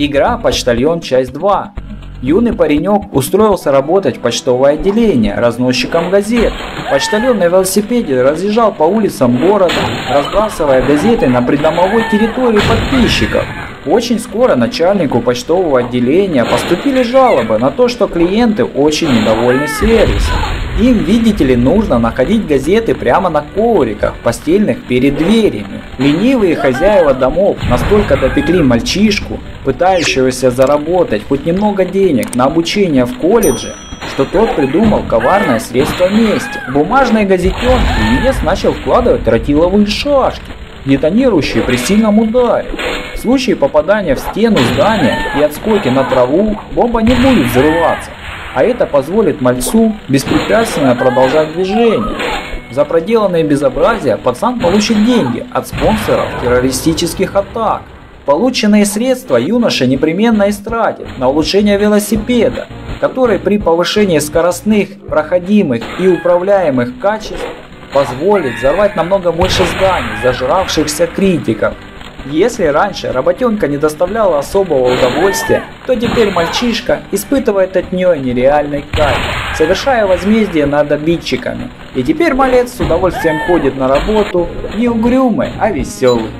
Игра «Почтальон. Часть 2». Юный паренек устроился работать в почтовое отделение разносчиком газет. Почтальон на велосипеде разъезжал по улицам города, разбрасывая газеты на придомовой территории подписчиков. Очень скоро начальнику почтового отделения поступили жалобы на то, что клиенты очень недовольны сервисом. Им, видите ли, нужно находить газеты прямо на ковриках, постельных перед дверями. Ленивые хозяева домов настолько допекли мальчишку, пытающегося заработать хоть немного денег на обучение в колледже, что тот придумал коварное средство мести. В бумажные газетенки Ильес начал вкладывать тротиловые шашки, детонирующие при сильном ударе. В случае попадания в стену здания и отскоки на траву, бомба не будет взрываться, а это позволит мальцу беспрепятственно продолжать движение. За проделанные безобразия пацан получит деньги от спонсоров террористических атак. Полученные средства юноша непременно истратит на улучшение велосипеда, который при повышении скоростных, проходимых и управляемых качеств позволит взорвать намного больше зданий, зажравшихся критиков. Если раньше работенка не доставляла особого удовольствия, то теперь мальчишка испытывает от нее нереальный кайф, совершая возмездие над обидчиками. И теперь малец с удовольствием ходит на работу не угрюмый, а веселый.